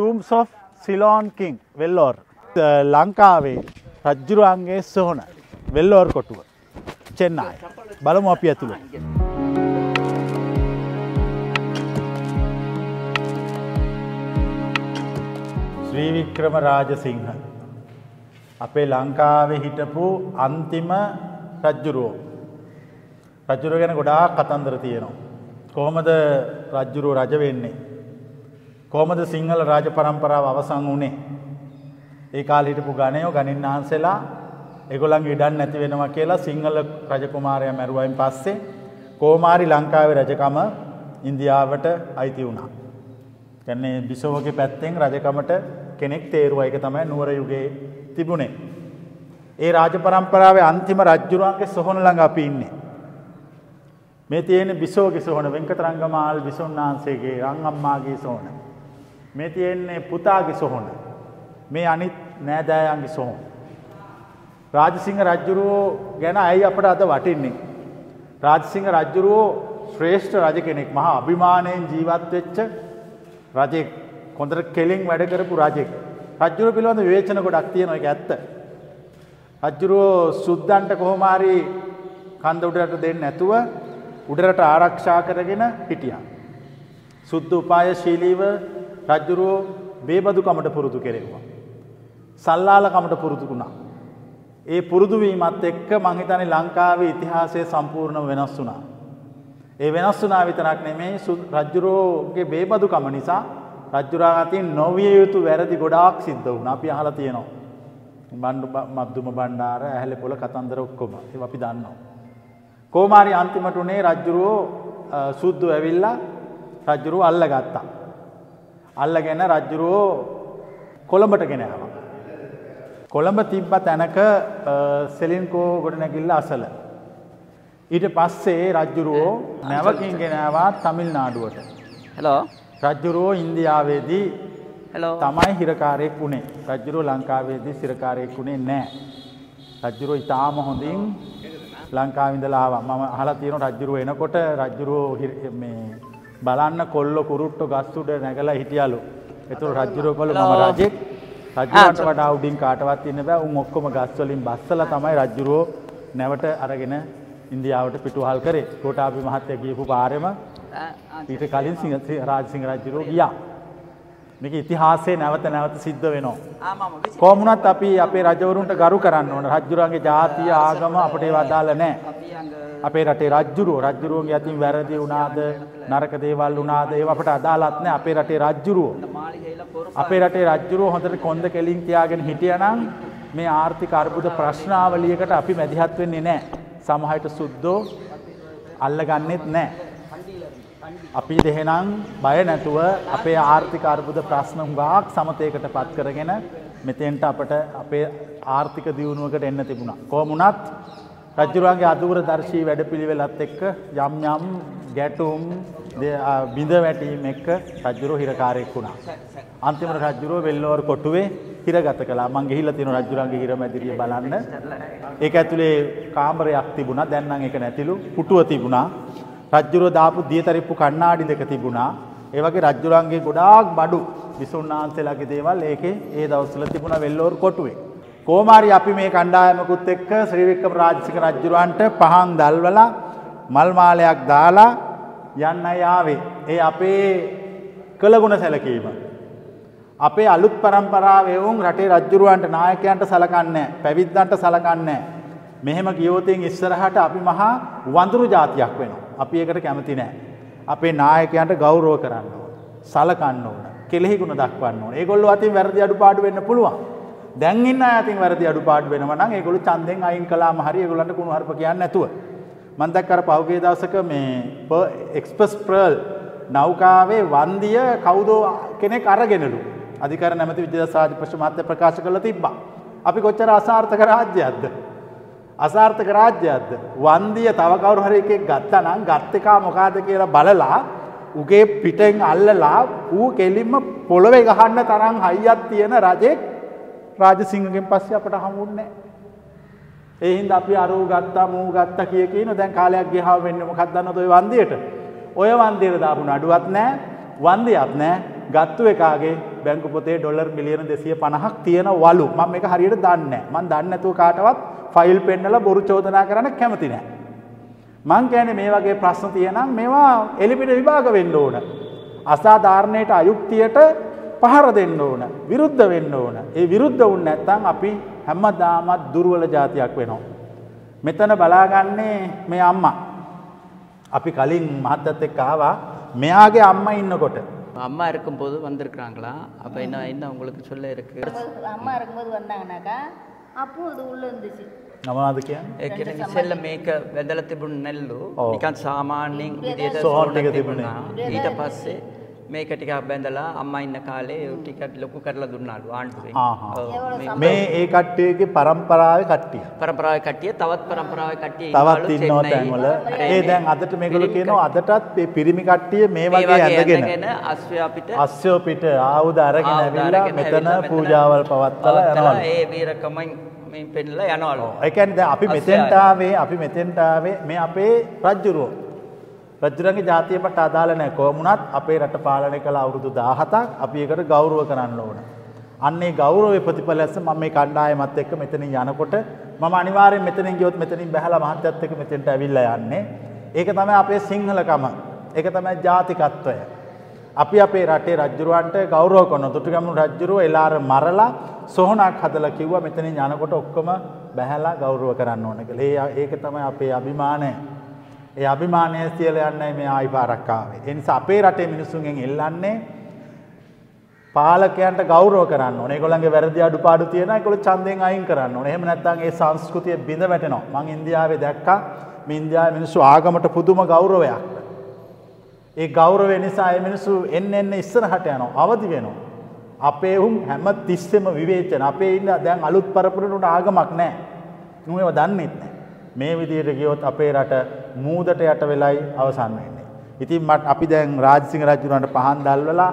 ටූම්ස් of Ceylon කින් වෙල්ලෝර් ලංකාවේ රජ්ජුරුවන්ගේ සොහොන වෙල්ලෝර් කොටුව චෙන්නයි බලමු අපි ඇතුළ. ශ්‍රීවික්‍රම රාජසිංහ අපේ ලංකාවේ හිටපු අන්තිම රජ්ජුරුවෝ. රජ්ජුරුව ගැන ගොඩාක් කතන්දර තියෙනවා. කොහොමද රජ්ජුරුව රජ වෙන්නේ? කොහොමද සිංහල රාජ පරම්පරාව අවසන් වුණේ ඒ කාල හිටපු ගණයෝ ගණින් වහන්සේලා ඒගොල්ලන්ගේ ඉඩම් නැති වෙනවා කියලා සිංහල රජකුමාරයා මැරුවයින් පස්සේ කෝමාරි ලංකාවේ රජකම ඉන්දියාවට අයිති වුණා. කියන්නේ බිසෝවගේ පැත්තෙන් රජකමට කෙනෙක් තේරුවා ඒක තමයි නුවර යුගයේ තිබුණේ. ඒ රාජ පරම්පරාවේ අන්තිම රජුරුවන්ගේ සොහොන ළඟ අපි ඉන්නේ. මේ තියෙන බිසෝගේ සොහොන වෙංකතරංගමාල් බිසොන් වහන්සේගේ රංගම්මාගේ සොහොන. මේ තියෙන්නේ පුතාගේ සොහොන. මේ අනිත් නෑදෑයන්ගේ සොහොන. රාජසිංහ රජ්ජුරුවෝ ගැන ඇයි අපට අද වටින්නේ. රාජසිංහ රජ්ජුරුවෝ ශ්‍රේෂ්ඨ රජ කෙනෙක් මහා අභිමානයෙන් ජීවත් වෙච්ච රජෙක් කොඳට කෙලින් වැඩ කරපු රජෙක්. රජ්ජුරුව පිළිබඳ විවේචන ගොඩක් තියෙනවා ඒක ඇත්ත. රජ්ජුරුවෝ සුද්දන්ට කොහොම හරි කන්ද උඩරට දෙන්නේ නැතුව උඩරට ආරක්ෂා කරගෙන හිටියා. සුද්ධ උපායශීලීව රජ්ජුරුවෝ බේබදුකමට පුරුදු කෙරෙව්වා. සල්ලාලකමට පුරුදු වුණා. ඒ පුරුදු වීමත් එක්ක මං හිතන්නේ ලංකාවේ ඉතිහාසය සම්පූර්ණව වෙනස් වුණා. ඒ වෙනස් වුණා විතරක් නෙමෙයි රජ්ජුරුවෝගේ බේබදුකම නිසා රජ්ජුරා අතින් නොවිය යුතු වැරදි ගොඩාක් සිද්ධ වුණා. අපි අහලා තියෙනවා. බණ්ඩු මද්දුම බණ්ඩාර ඇහැලේ පොළ කතන්දර ඔක්කොම ඒවා අපි දන්නවා. කෝමාරි අන්තිමට උනේ රජ්ජුරුවෝ සුද්දු ඇවිල්ලා රජ්ජුරුව අල්ලගත්තා. අල්ලගෙන රජ්ජුරුවෝ කොළඹට ගෙන ආවා. කොළඹ තිබ්බ තැනක සෙලින්කෝ ගොඩනැගිල්ල අසල. ඊට පස්සේ රජ්ජුරුවෝ නැවකින් ගෙනවා තමිල් නාඩුවට. හෙලෝ රජ්ජුරුවෝ ඉන්දියාවේදී හෙලෝ තමයි හිරකාරයෙක් වුණේ රජ්ජුරුව ලංකාවේදී සිරකාරයෙක් වුණේ නෑ. රජ්ජුරුව ඉතාම හොඳින් ලංකාවිඳලාවා මම අහලා තියෙන රජ්ජුරුව එනකොට රජ්ජුරුව මේ බලන්න කොල්ල කුරුට්ටු ගස්තුඩ නැගලා හිටියලු. එතුර රජ්ජුරුව කොල්ල මම රජෙක් රජුට වඩා උඩින් කාටවත් ඉන්න බෑ උන් ඔක්කොම ගස්වලින් බස්සලා තමයි රජ්ජුරුවෝ නැවට අරගෙන ඉන්දියාවට පිටුහල් කරේ. කොටාපි මහත්තයා ගියපු පාරෙම ඊට කලින් සිංහ රාජසිංහ රජුරෝ ගියා. මේක ඉතිහාසයේ නැවත නැවත සිද්ධ වෙනවා. කොහොමුණත් අපි අපේ රජවරුන්ට ගරු කරන්න ඕන. රජුරන්ගේ ජාතිය ආගම අපිට ඒව අදාළ නැහැ. අපි රටේ රජ්ජුරුව රජ්ජුරුවන්ගේ අතින් වැරදි වුණාද නරක දේවල් වුණාද ඒව අපට අදාළත් නැහැ. අපේ රටේ පොර අපේ රටේ රජ්ජුරුව හොඳට කොන්ද කෙලින් තියාගෙන හිටියනම් මේ ආර්ථික අර්බුද ප්‍රශ්නාවලියකට අපි මැදිහත් වෙන්නේ නැහැ. සමහරට සුද්දෝ අල්ලගන්නෙත් නැහැ. අපි දෙහෙනම් බය නැතුව අපේ ආර්ථික අර්බුද ප්‍රශ්න හුඟක් සමතයකට පත් කරගෙන මෙතෙන්ට අපට අපේ ආර්ථික දියුණුවකට එන්න තිබුණා. කොහොමුණත් රජ්ජුරුවන්ගේ අදූර දර්ශී වැඩපිළිවෙලත් එක්ක යම් යම් ගැටුම් දෙ- ආ, බිඳ වැටීම් එක්ක රජ්ජුරුව හිරකාරයෙක් වුණා. අන්තිමට රජ්ජුරුව වෙල්ලෝර කොටුවේ හිරගත කළා. මං ගිහිල්ලා තියෙන රජ්ජුරුවන්ගේ හිර මැදිරිය බලන්න. ඒක ඇතුලේ කාමරයක් තිබුණා. දැන් නම් ඒක නැතිලු. පුටුව තිබුණා. රජ්ජුරුව දාපු දියතරිප්පු කණ්ණාඩි දෙක තිබුණා. ඒ වගේ රජ්ජුරුවන්ගේ ගොඩාක් බඩු විසුණුනාන්සේලාගේ දේවල් ඒකේ ඒ දවස්වල තිබුණා වෙල්ලෝර කොටුවේ. කෝමාරි අපි මේ කණ්ඩායමකුත් එක්ක ශ්‍රී වික්‍රම රාජසිංහ රජුරවන්ට පහන් දල්වලා මල් මාලයක් දාලා යන්නයි ආවේ. ඒ අපේ කළගුණ සැලකීම. අපේ අලුත් පරම්පරාවේ වුන් රටේ රජුරවන්ට නායකයන්ට සලකන්නේ නැහැ. පැවිද්දන්ට සලකන්නේ නැහැ. මෙහෙම ගියෝතින් ඉස්සරහට අපි මහා වඳුරු జాතියක් වෙනවා. අපි ඒකට කැමති නැහැ. අපේ නායකයන්ට ගෞරව කරන්න ඕන. සලකන්න ඕන. කෙලෙහි ගුණ දක්වන්න ඕන. ඒගොල්ලෝ අතින් වැරදි අඩුපාඩු වෙන්න පුළුවන්. දැන් ඉන්න අය අතින් වැරදි අඩුපාඩු වෙනවා නම් ඒගොල්ලෝ ඡන්දෙන් අයින් කළාම හරි ඒගොල්ලන්ට කුණු හarp කියන්නේ නැතුව. මම දැක්ක අර පහුගිය දවසක මේ එක්ස්ප්‍රස් ප්‍රල් නෞකාවේ වන්දිය කවුදෝ කෙනෙක් අරගෙනලු. අධිකාර නැමැති විජයදාස රාජපක්ෂ මහත්තයා ප්‍රකාශ කරලා තිබ්බා. අපි කොච්චර අසාර්ථක රාජ්‍යයක්ද? අසාර්ථක රාජ්‍යයක්ද? වන්දිය තව කවුරු හරි එකෙක් ගත්තා නම් ගත් එකා මොකಾದ කියලා බලලා උගේ පිටෙන් අල්ලලා ඌ කෙලින්ම පොළවේ ගහන්න තරම් හයියක් තියෙන රජෙක් රාජසිංහගෙන් පස්සේ අපට හමුුන්නේ නැහැ. ඒ හින්දා අපි අරූ ගත්තා මූ ගත්තා කිය කියන දැන් කාලයක් ගියාම වෙන්නේ මොකක්ද දන්නවද ඔය වන්දියට? ඔය වන්දියට දාපු නඩුවක් නැහැ, වන්දියක් නැහැ, ගත්තු එකාගේ බැංකු පොතේ ඩොලර් මිලියන 250ක් තියෙන වලු. මම මේක හරියට දන්නේ නැහැ. මම දන්නේ නැතුව කාටවත් ෆයිල් පෙන්නලා බොරු චෝදනා කරන්න කැමති නැහැ. මං කියන්නේ මේ වගේ ප්‍රශ්න තියෙනම් මේවා එලිපිට විභාග වෙන්න ඕන. අසාධාරණයට අයුක්තියට පහර දෙන්න ඕන. විරුද්ධ වෙන්න ඕන. ඒ විරුද්ධ වුණ නැත්නම් අපි හැමදාමත් දුර්වල జాතියක් වෙනවා. මෙතන බලාගන්නේ මේ අම්මා. අපි කලින් මහත්තයත් එක්ක ආවා. මෙයාගේ අම්මා ඉන්නකොට அம்மா இருக்கும்போது வந்திருக்கிறாங்களா அப்போ என்ன என்ன உங்களுக்கு சொல்ல இருக்கு அம்மா இருக்கும்போது வந்தாங்கனாக்கா அப்போ அது உள்ள இருந்துச்சு නමනාද කියන්නේ? ඒ කියන්නේ ඉස්සෙල්ල මේක වැදලා තිබුණ නැල්ලු ඔව්. නිකන් සාමාන්‍යයෙන් විදියට සෝන් ටික සෝනක් තිබුණේ. තිබුණා. ඊට පස්සේ මේක ටිකක් බැඳලා අම්මා ඉන්න කාලේ ටිකක් ලොකු කරලා දුන්නාලු ආණ්ඩුවෙන්. මේ මේ ඒ කට්ටියගේ පරම්පරාවේ කට්ටිය. පරම්පරාවේ කට්ටිය තවත් පරම්පරාවේ කට්ටිය තවත් ඉන්නවා. තැන්වල. ඒ දැන් අදට මේගොල්ලෝ කියනවා අදටත් මේ පිරිමි කට්ටිය මේ වගේ ඇඳගෙන ඇඳගෙන අස්වැ අපිට අස්සෝ පිට ආයුධ අරගෙන ඇවිල්ලා මෙතන පූජාවල් පවත්වලා යනවලු. ඒ වීරකමෙන් මේ පෙන්නලා යනවලු. ඒ කියන්නේ දැන් අපි මෙතෙන්ට ආවේ අපි මෙතෙන්ට ආවේ මේ අපේ රජුරෝ. රජුරන්ගේ ජාතියට අදාළ නැහැ කොහොමුණත් අපේ රට පාලනය කළ අවුරුදු 17ක් අපි ඒකට ගෞරව කරන්න ඕන. අන්න ඒ ගෞරවයේ ප්‍රතිඵලයස මම මේ කණ්ඩායමත් එක්ක මෙතනින් යනකොට මම අනිවාර්යෙන් මෙතනින් ගියොත් මෙතනින් බැහැලා මහත්යත් එක්ක මෙතෙන්ට ඇවිල්ලා යන්නේ. ඒක තමයි අපේ සිංහලකම. ඒක තමයි ජාතිකත්වය. අපි අපේ රටේ රජ්ජුරුවන්ට ගෞරව කරන දුටුගැමුණු රජ්ජුරුව එලාර මරලා සොහනක් හදලා කිව්වා මෙතනින් යනකොට ඔක්කොම බැහැලා ගෞරව කරන්න ඕන කියලා. ඒ ඒක තමයි අපේ අභිමානය. ඒ අභිමානය තියලා යන්නයි මේ ආයි පාරක් ආවේ. ඒ නිසා අපේ රටේ මිනිසුන්ගෙන් එල්ලන්නේ පාලකයන්ට ගෞරව කරන්න ඕනේ. ඒගොල්ලන්ගේ වැරදි අඩුපාඩු තියෙනවා. ඒගොල්ලෝ ඡන්දයෙන් අයින් කරන්න ඕනේ. එහෙම නැත්නම් ඒ සංස්කෘතිය බිඳ වැටෙනවා. මං ඉන්දියාවේ දැක්කා මේ ඉන්දියාවේ මිනිස්සු ආගමට පුදුම ගෞරවයක්. ඒ ගෞරවය නිසා ඒ මිනිස්සු එන්න එන්න ඉස්සරහට යනවා. අවදි වෙනවා. අපේ උන් හැම තිස්සෙම විවේචන. අපේ ඉන්න දැන් අලුත් පරපුරට ආගමක් නැහැ. උන් ඒව දන්නෙත් නැහැ. මේ විදිහට ගියොත් අපේ රට මූදට යට වෙලයි අවසන් වෙන්නේ. ඉතින් මට අපි දැන් රාජසිංහ රජුණන්ට පහන් දැල්වලා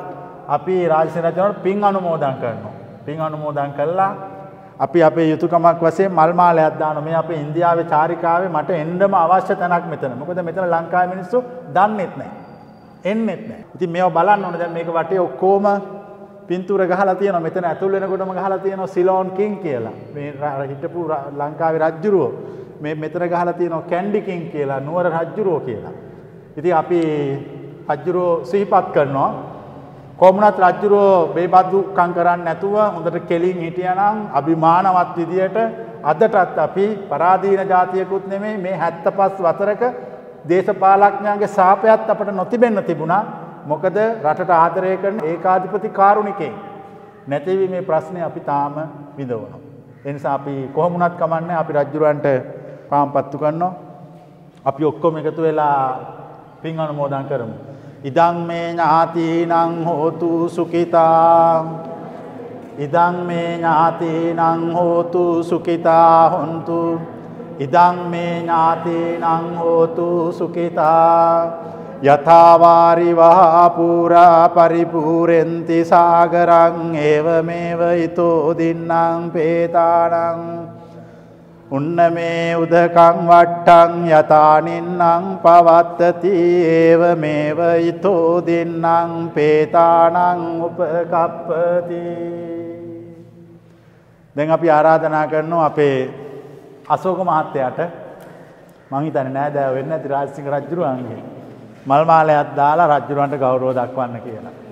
අපි රාජසිංහ රජුණන්ට පින් අනුමෝදන් කරනවා. පින් අනුමෝදන් කළා අපි අපේ යුතුයකමක් වශයෙන් මල් මාලයක් දානවා. මේ අපේ ඉන්දියාවේ චාරිකාවේ මට එන්නම අවශ්‍ය තැනක් මෙතන. මොකද මෙතන ලංකාවේ මිනිස්සු දන්නෙත් නැහැ. එන්නෙත් නැහැ. ඉතින් මේව බලන්න ඕනේ දැන් මේක වටේ ඔක්කොම පින්තූර ගහලා තියෙනවා. මෙතන ඇතුල් වෙනකොටම ගහලා තියෙනවා සිලෝන් කිං කියලා. මේ ර- හිටපු ර- ලංකාවේ රජුරෝ මේ මෙතන ගහලා තියෙනවා කැන්ඩි කිං කියලා, නුවර රජුරෝ කියලා. ඉතින් අපි රජුරෝ සිහිපත් කරනවා. කොමුණත් රජුරෝ බේබදුකම් කරන්නේ නැතුව හොඳට කෙලින් හිටියානම් අභිමානවත් විදියට අදටත් අපි පරාදීන જાතියකුත් නෙමෙයි මේ 75 වසරක දේශපාලඥයන්ගේ සාපයත් අපට නොතිබෙන්න තිබුණා. මොකද රටට ආදරය කරන ඒකාධිපති කාරුණිකේ නැතිවීමේ ප්‍රශ්නේ අපි තාම විඳවනවා. ඒ නිසා අපි කොහොම වුණත් කමන්නේ අපි රජුරවන්ට පාම්පත්තු කරනවා. අපි ඔක්කොම එකතු වෙලා පින් අනුමෝදන් කරමු. ඉදං මේ ඥාතිනං හෝතු සුඛිතා ඉදං මේ ඥාතිනං හෝතු සුඛිතා හොන්තු ඉදං මේ ඥාතිනං හෝතු සුඛිතා යථාවාරි වහපුරා පරිපූරෙන්ති සාගරං ඒවමේව ඊතෝ දින්නම් පේතානං උන්න මේ උදකං වට්ටං යතානින්නම් පවත්තති ඒව මේව ඊතෝ දින්නම් පේතානං උපකප්පති. දැන් අපි ආරාධනා කරනවා අපේ අශෝක මහත්තයාට. මං හිතන්නේ නෑ දැන් වෙන්නේ නැති රාජසිංහ රජුරුවන්ගේ මල් මාලයක් දාලා රජුරවන්ට ගෞරව දක්වන්න කියලා.